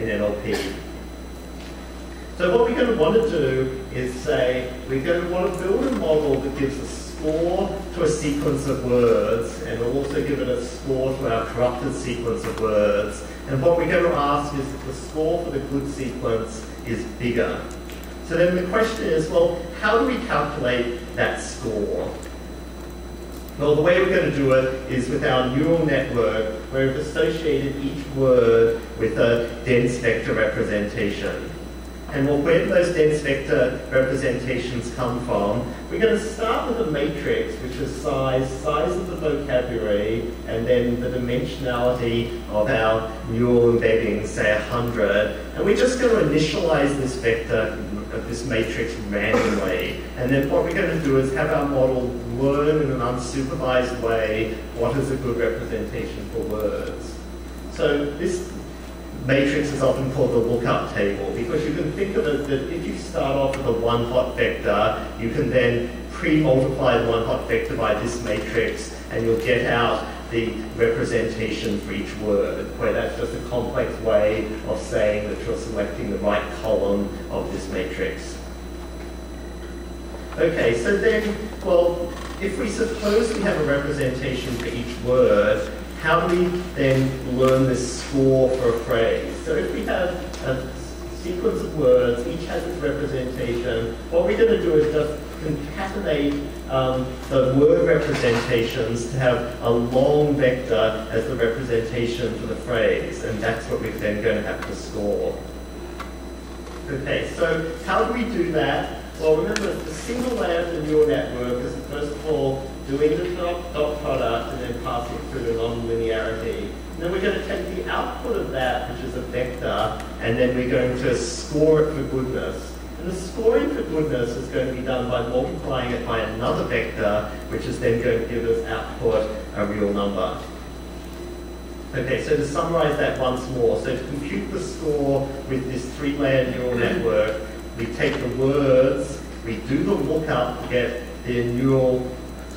in NLP. So what we're going to want to do is say we're going to want to build a model that gives a score to a sequence of words and we'll also give it a score to our corrupted sequence of words. And what we're going to ask is if the score for the good sequence is bigger. So then the question is, well, how do we calculate that score? Well, the way we're going to do it is with our neural network, where we've associated each word with a dense vector representation. And well, where do those dense vector representations come from? We're going to start with a matrix, which is size, size of the vocabulary, and then the dimensionality of our neural embedding, say 100. And we're just going to initialize this vector, of this matrix randomly. And then what we're going to do is have our model learn in an unsupervised way what is a good representation for words. So this matrix is often called the lookup table because you can think of it that if you start off with a one hot vector, you can then pre-multiply the one hot vector by this matrix and you'll get out the representation for each word, where that's just a complex way of saying that you're selecting the right column of this matrix. Okay, so then, well, if we suppose we have a representation for each word, how do we then learn this score for a phrase? So if we have a sequence of words, each has its representation, what we're going to do is just concatenate um, the word representations to have a long vector as the representation for the phrase, and that's what we're then going to have to score. Okay, so how do we do that? Well, remember, the single layer of the neural network is first of all doing the dot, product and then passing through the nonlinearity. And then we're going to take the output of that, which is a vector, and then we're going to score it for goodness. And the scoring for goodness is going to be done by multiplying it by another vector, which is then going to give us output a real number. Okay, so to summarize that once more, so to compute the score with this three-layer neural network, we take the words, we do the lookup to get the neural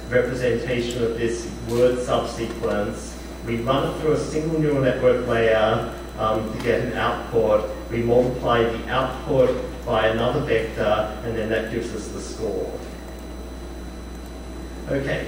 representation of this word subsequence. We run it through a single neural network layer um, to get an output. We multiply the output by another vector, and then that gives us the score. Okay.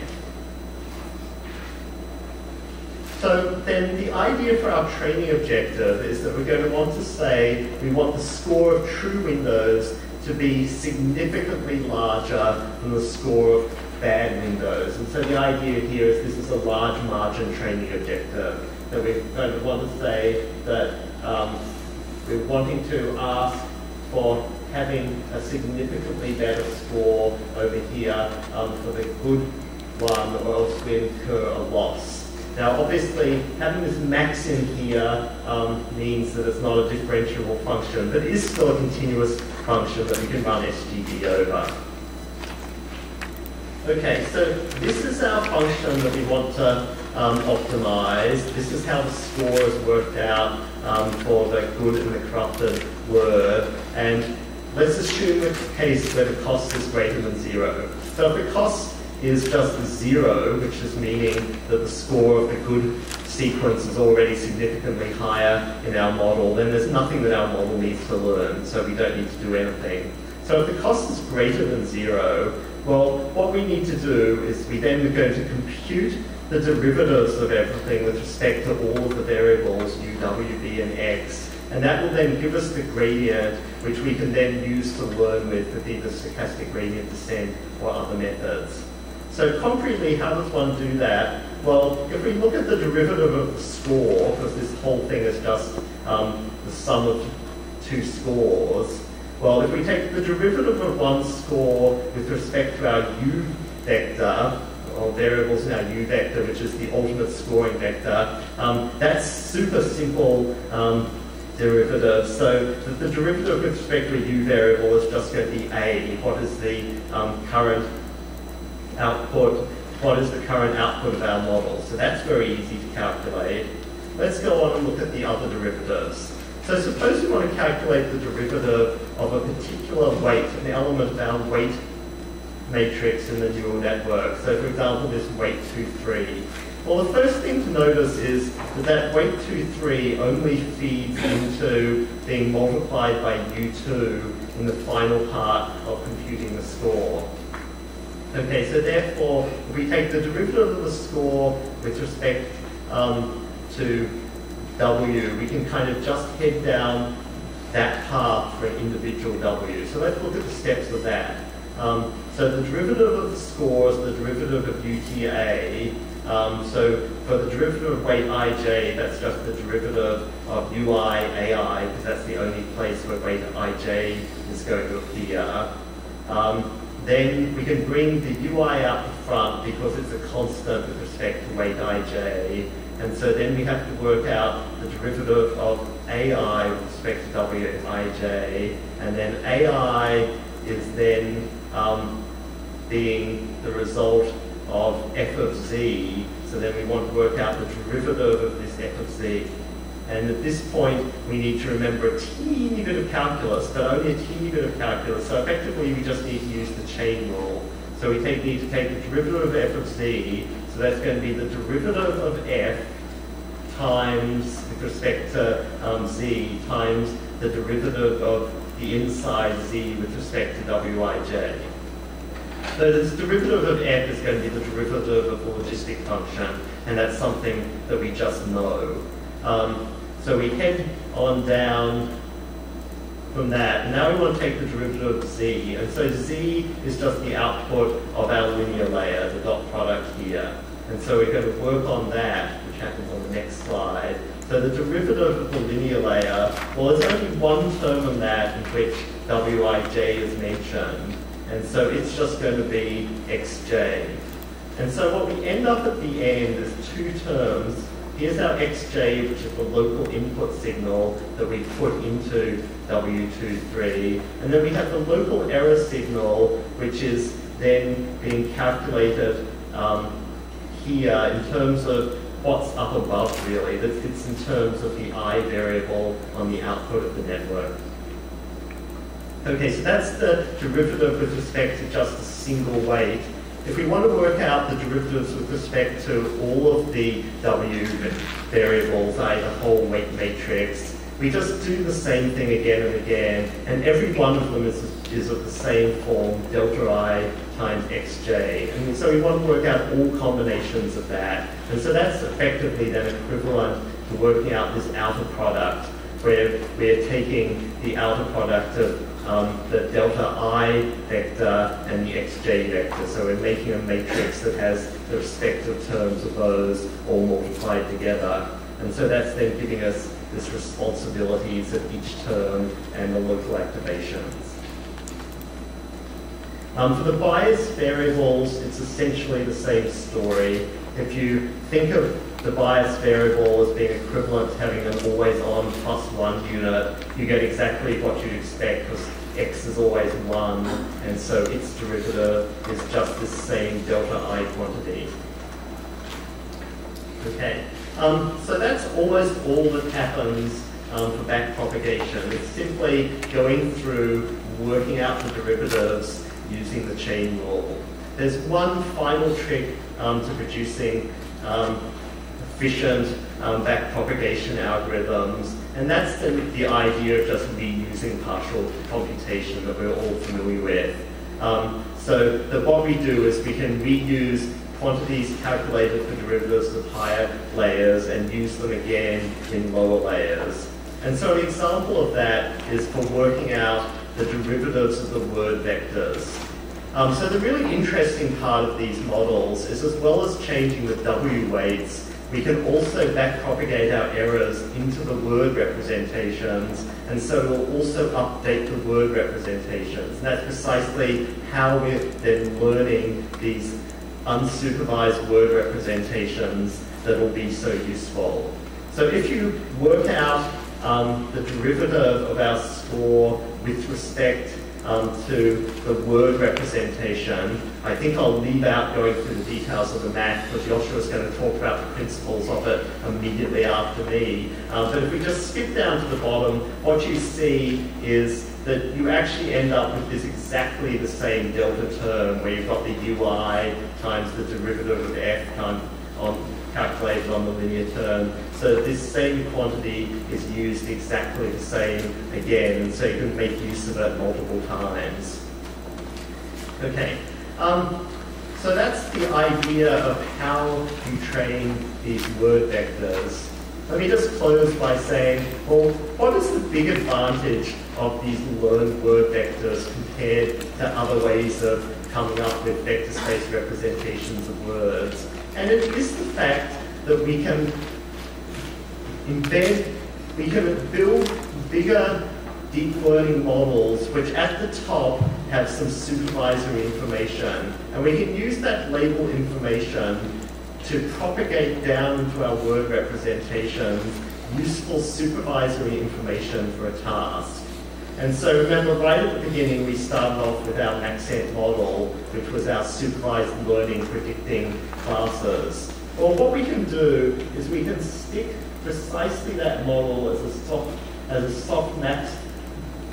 So then the idea for our training objective is that we're going to want to say we want the score of true windows to be significantly larger than the score of bad windows. And so the idea here is this is a large margin training objective. That we're going to want to say that um, we're wanting to ask for having a significantly better score over here um, for the good one or else we incur a loss. Now, obviously, having this max in here um, means that it's not a differentiable function, but it is still a continuous function that we can run SGD over. Okay, so this is our function that we want to um, optimize. This is how the score is worked out um, for the good and the corrupted word. And let's assume a case where the cost is greater than zero. So if the cost is just zero, which is meaning that the score of the good sequence is already significantly higher in our model, then there's nothing that our model needs to learn, so we don't need to do anything. So if the cost is greater than zero, well, what we need to do is we then are going to compute the derivatives of everything with respect to all of the variables u, w, v, and x. And that will then give us the gradient, which we can then use to learn with with either stochastic gradient descent or other methods. So concretely, how does one do that? Well, if we look at the derivative of the score, because this whole thing is just um, the sum of two scores, well, if we take the derivative of one score with respect to our u vector, or variables in our u vector, which is the ultimate scoring vector, um, that's super simple um, derivative. So the, the, derivative with respect to a u variable is just going to be a. What is the um, current output, what is the current output of our model. So that's very easy to calculate. Let's go on and look at the other derivatives. So suppose we want to calculate the derivative of a particular weight, an element bound weight matrix in the neural network. So for example, this weight 2, 3. Well, the first thing to notice is that that weight 2, 3 only feeds into being multiplied by U2 in the final part of computing the score. Okay, so therefore, we take the derivative of the score with respect um, to W, we can kind of just head down that path for an individual W. So let's look at the steps of that. Um, so the derivative of the score is the derivative of UTA. Um, so for the derivative of weight ij, that's just the derivative of ui ai, because that's the only place where weight ij is going to appear. Um, then we can bring the ui the front because it's a constant with respect to weight ij. And so then we have to work out the derivative of ai with respect to w and. And then ai is then um, being the result of f of z. So then we want to work out the derivative of this f of z. And at this point, we need to remember a teeny bit of calculus, but only a teeny bit of calculus. So effectively, we just need to use the chain rule. So we take, need to take the derivative of f of z, so that's going to be the derivative of f times, with respect to um, z, times the derivative of the inside z with respect to wij. So this derivative of f is going to be the derivative of the logistic function, and that's something that we just know. Um, so we head on down from that. Now we want to take the derivative of z. And so z is just the output of our linear layer, the dot product here. And so we're going to work on that, which happens on the next slide. So the derivative of the linear layer, well, there's only one term in that in which wij is mentioned. And so it's just going to be xj. And so what we end up at the end is two terms Here's our xj, which is the local input signal that we put into W23. And then we have the local error signal, which is then being calculated um, here in terms of what's up above, really. It's in terms of the i variable on the output of the network. Okay, so that's the derivative with respect to just a single weight. If we want to work out the derivatives with respect to all of the W variables, i.e. the whole weight matrix, we just do the same thing again and again, and every one of them is, is of the same form, delta i times xj. And so we want to work out all combinations of that. And so that's effectively then equivalent to working out this outer product, where we're taking the outer product of um, the delta i vector and the xj vector. So we're making a matrix that has the respective terms of those all multiplied together. And so that's then giving us this responsibilities of each term and the local activations. Um, for the bias variables, it's essentially the same story. If you think of the bias variable as being equivalent to having an always on plus one unit, you get exactly what you'd expect because x is always 1, and so its derivative is just the same delta i quantity. Okay, um, so that's almost all that happens um, for backpropagation. It's simply going through, working out the derivatives using the chain rule. There's one final trick um, to producing um, efficient um, backpropagation algorithms, and that's the, the idea of just reusing partial computation that we're all familiar with. Um, so that what we do is we can reuse quantities calculated for derivatives of higher layers and use them again in lower layers. And so an example of that is for working out the derivatives of the word vectors. Um, so the really interesting part of these models is as well as changing the W weights, we can also backpropagate our errors into the word representations, and so we'll also update the word representations. And that's precisely how we're then learning these unsupervised word representations that will be so useful. So if you work out um, the derivative of our score with respect um, to the word representation. I think I'll leave out going through the details of the math because Yoshua is going to talk about the principles of it immediately after me. Um, but if we just skip down to the bottom, what you see is that you actually end up with this exactly the same delta term where you've got the ui times the derivative of f times on calculated on the linear term. So this same quantity is used exactly the same again, and so you can make use of it multiple times. Okay, um, so that's the idea of how you train these word vectors. Let me just close by saying, well, what is the big advantage of these learned word vectors compared to other ways of coming up with vector space representations of words? And it is the fact that we can embed, we can build bigger deep learning models which at the top have some supervisory information. And we can use that label information to propagate down into our word representations useful supervisory information for a task. And so remember, right at the beginning, we started off with our maxent model, which was our supervised learning predicting classes. Well, what we can do is we can stick precisely that model as a soft, as a softmax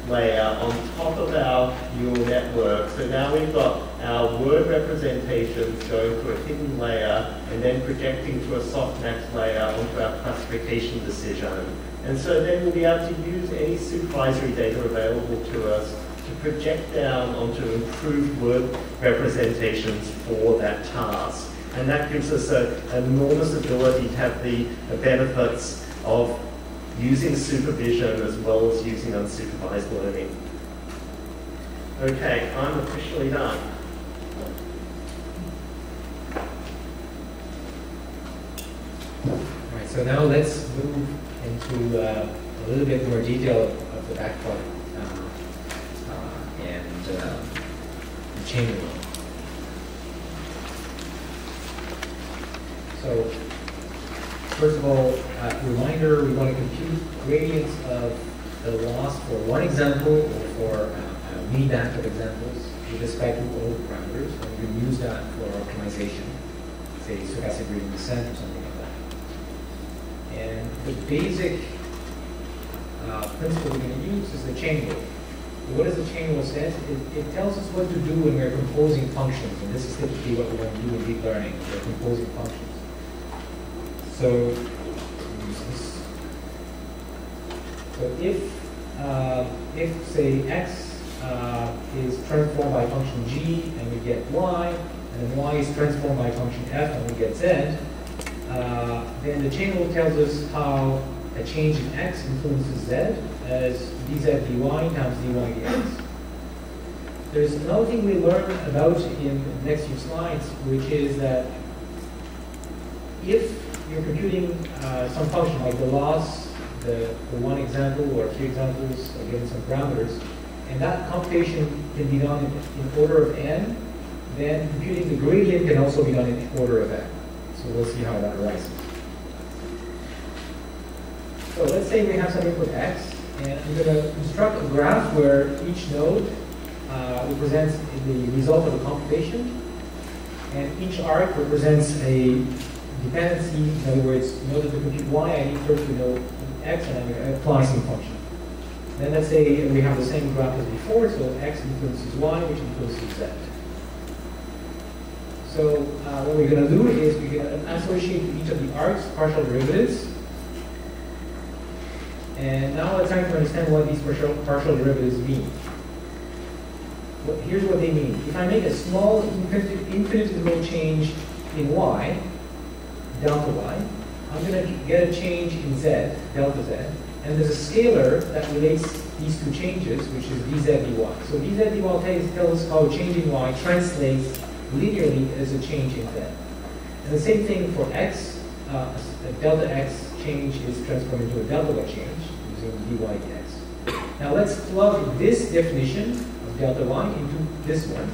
layer on top of our neural network. So now we've got our word representations going to a hidden layer and then projecting to a softmax layer onto our classification decision. And so then we'll be able to use any supervisory data available to us to project down onto improved word representations for that task. And that gives us an enormous ability to have the, the benefits of using supervision as well as using unsupervised learning. Okay, I'm officially done. All right, so now let's move into uh, a little bit more detail of the backprop uh, uh, and uh, the chain rule. So, first of all, uh, reminder, we want to compute gradients of the loss for one example or for uh, a mini batch of examples with respect to all parameters. And we can use that for optimization, say stochastic gradient descent or something like. And the basic uh, principle we're going to use is the chain rule. What does the chain rule say? It, it, tells us what to do when we're composing functions, and this is typically what we're going to do in deep learning. We're composing functions. So, so if, uh, if say x uh, is transformed by function g and we get y, and then y is transformed by function f and we get z, uh, then the chain rule tells us how a change in x influences z as dz dy times dy dx. There's another thing we learn about in the next few slides, which is that if you're computing uh, some function like the loss, the, the one example or two examples given some parameters, and that computation can be done in, in, order of n, then computing the gradient can also be done in order of n. So we'll see how that arises. So let's say we have some input x, and I'm going to construct a graph where each node uh, represents the result of a computation, and each arc represents a dependency, in other words, in order to compute y, I need first to know x and I apply some function. Then let's say we have the same graph as before, so x influences y, which influences z. So uh, what we're going to do is we're going to associate each of the arcs partial derivatives. And now let's try to understand what these partial, partial derivatives mean. Here's what they mean. If I make a small infinitesimal change in y, delta y. I'm going to get a change in z, delta z, and there's a scalar that relates these two changes, which is dz dy. So dz dy tells, tells us how a change in y translates linearly as a change in z. And the same thing for x, uh, a delta x change is transformed into a delta y change Now let's plug this definition of delta y into this one.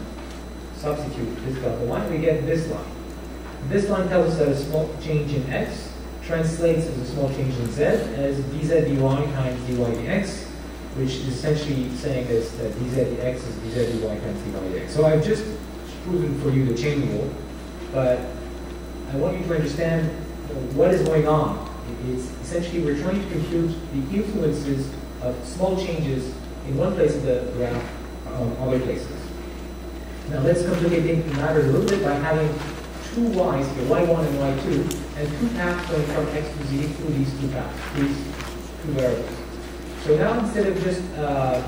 Substitute this delta y, we get this line. This line tells us that a small change in x translates as a small change in z as dz dy times dy dx, which is essentially saying this, that dz dx is dz dy times dy dx. So I've just proven for you the chain rule, but I want you to understand what is going on. It's essentially we're trying to compute the influences of small changes in one place of the graph on other places. Now let's complicate matters a little bit by having two y's here, y1 and y2, and two paths going from x to z through these two paths, these two variables. So now instead of just uh,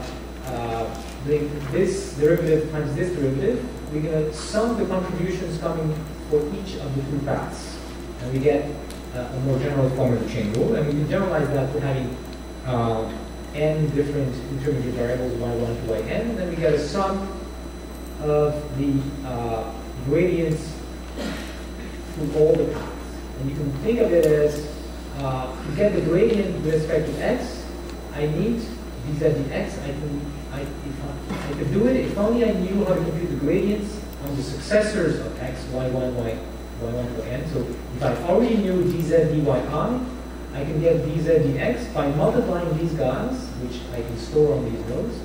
uh, this derivative times this derivative, we're going to sum the contributions coming for each of the two paths. And we get uh, a more general form of the chain rule, and we can generalize that to having uh, n different intermediate variables, y1 to yn, and then we get a sum of the uh, gradients through all the paths. And you can think of it as, uh, to get the gradient with respect to x, I need dz dx. I can, I, I, I could do it if only I knew how to compute the gradients on the successors of x, y1, y, y1 to n. So if I already knew dz dyi, I can get dz dx by multiplying these guys, which I can store on these nodes,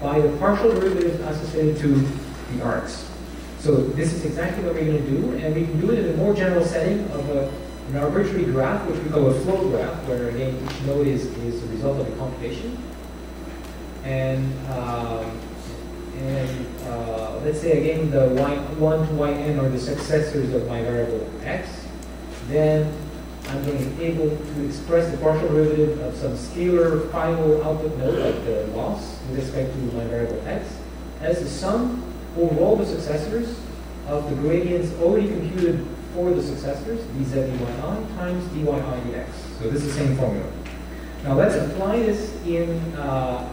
by the partial derivative associated to the arcs. So this is exactly what we're going to do, and we can do it in a more general setting of a, an arbitrary graph, which we call a flow graph, where again each node is, is a result of a computation. And um, and uh, let's say again the y1 to yn are the successors of my variable x. Then I'm going to be able to express the partial derivative of some scalar final output node, like the loss, with respect to my variable x, as the sum over all the successors of the gradients already computed for the successors, dz dyi times dyi dx. So this is the same formula. Now let's apply this in uh,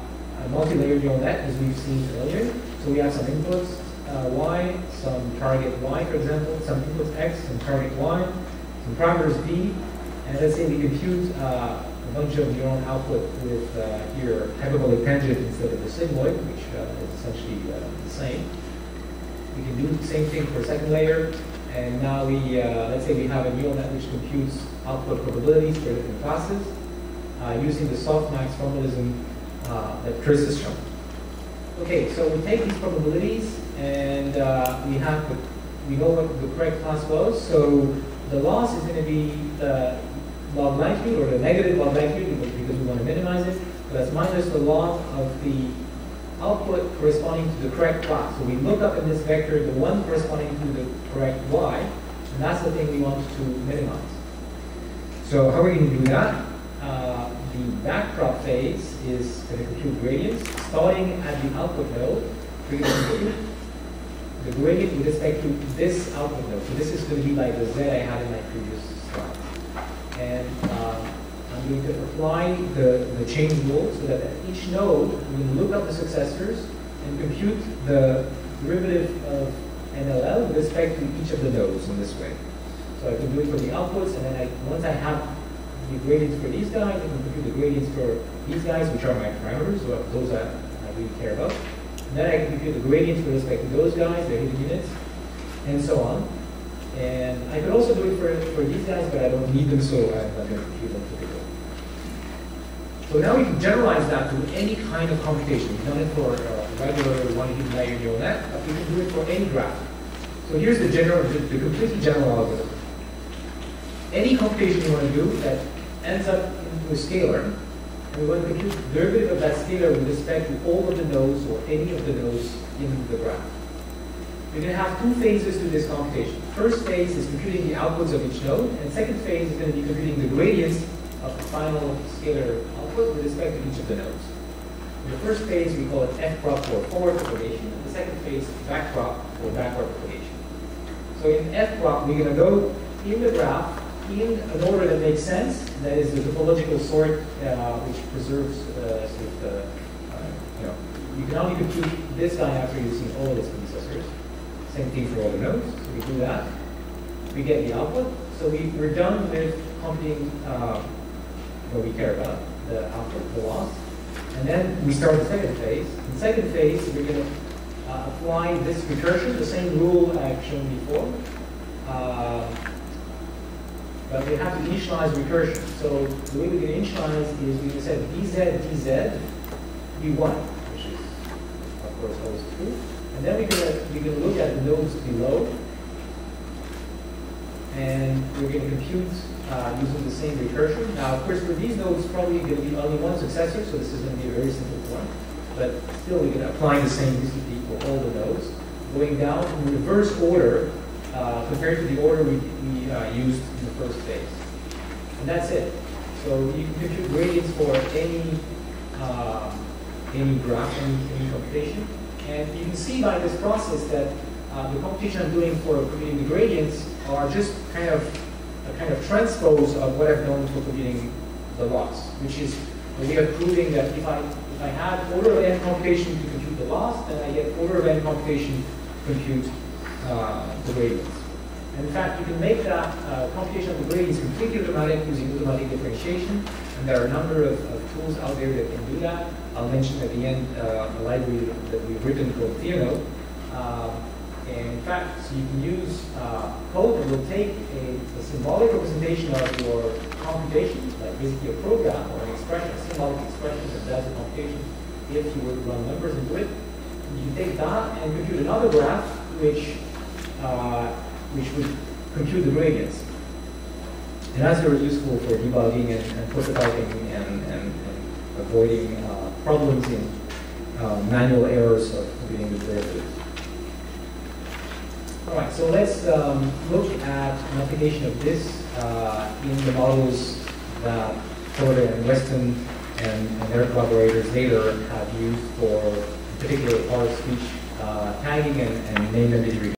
a multi-layered neural net as we've seen earlier. So we have some inputs uh, y, some target y for example, some inputs x, some target y, some parameters b, and let's say we compute uh, a bunch of neuron output with uh, here hyperbolic tangent instead of the sigmoid, which uh, is essentially uh, the same. We can do the same thing for second layer. And now we, uh, let's say we have a neural net which computes output probabilities for different classes uh, using the softmax formalism uh, that Chris has shown. Okay, so we take these probabilities and uh, we have the, we know what the correct class was. So the loss is going to be the log likelihood or the negative log likelihood because we want to minimize it. That's minus the log of the output corresponding to the correct class. So we look up in this vector the one corresponding to the correct y, and that's the thing we want to minimize. So how are we going to do that? Uh, the backprop phase is going to compute gradients. Starting at the output node, going to the gradient with respect to this output node. So this is going to be like the z I had in my previous slide. And um, I'm going to apply the, the chain rule so that at each node, we look up the successors and compute the derivative of NLL with respect to each of the nodes in this way. So I can do it for the outputs, and then I, once I have the gradients for these guys, I can compute the gradients for these guys, which are my parameters, so those I, I really care about. And then I can compute the gradients with respect to those guys, their hidden units, and so on. And I could also do it for, for these guys, but I don't need them, so I'm not going to compute them typically. So now we can generalize that to any kind of computation. We've done it for uh, regular one hidden layer neural net, but we can do it for any graph. So here's the general, the, the completely general algorithm. Any computation you want to do that ends up into a scalar, and we want to compute the derivative of that scalar with respect to all of the nodes or any of the nodes in the graph. We're going to have two phases to this computation. First phase is computing the outputs of each node, and second phase is going to be computing the gradients of the final scalar output with respect to each of the nodes. In the first phase, we call it fprop or forward propagation, and the second phase, backprop or backward propagation. So in fprop, we're going to go in the graph in an order that makes sense, that is the topological sort uh, which preserves uh, sort of the, uh, you know, you can only compute this guy after you've seen all of its predecessors. Same thing for all the nodes, so we do that. We get the output. So we, we're done with computing uh, what we care about, the output, the loss. And then we start the second phase. In the second phase, we're going to uh, apply this recursion, the same rule I've shown before. Uh, but we have to initialize recursion. So the way we can initialize is we said dz dz be 1, which is of course always true. And then we can, we can look at the nodes below, and we're going to compute uh, using the same recursion. Now, of course, for these nodes, probably going to be only one successor, so this is going to be a very simple one. But still, we can apply the same recipe for all the nodes. Going down in reverse order, uh, compared to the order we, we uh, used first phase. And that's it. So you can compute gradients for any, uh, any graph, any, any computation. And you can see by this process that uh, the computation I'm doing for computing the gradients are just kind of a kind of transpose of what I've done for computing the loss, which is a way of proving that if I, if I had order of n computation to compute the loss, then I get order of n computation to compute uh, the gradients. In fact, you can make that uh, computation of the gradients completely automatic using automatic differentiation, and there are a number of, of tools out there that can do that. I'll mention at the end uh, a library that we've written called Theano. Um, and in fact, so you can use uh, code that will take a, a, symbolic representation of your computation, like basically a program or an expression, a symbolic expression that does the computation if you to run numbers into it. You can take that and compute another graph which uh, which would compute the gradients. And that's very useful for debugging and, and prototyping and, and, and avoiding uh, problems in uh, manual errors of computing the derivatives. All right, so let's um, look at an application of this uh, in the models that Porter and Weston and, and, their collaborators later have used for particular part speech uh, tagging and, and name entity